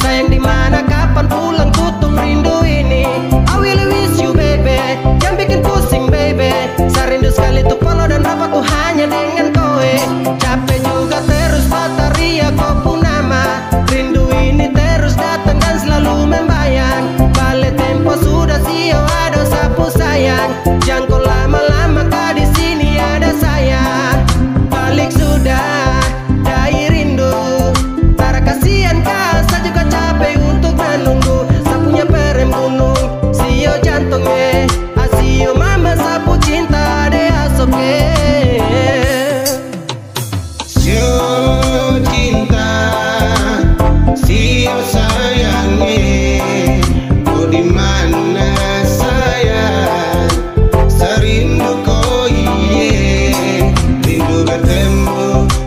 Sayang di mana kapan pulang kutung rindu ini. I will wish you baby. Jangan bikin pusing baby. Saya rindu sekali tuh polo dan rapat tuh hanya dengan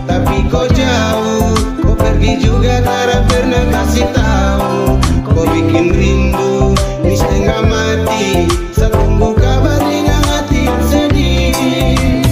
Tapi kau jauh. Kau pergi juga tak pernah kasih tahu. Kau bikin rindu Di setengah mati. Saya tunggu kabar dengan hati sedih.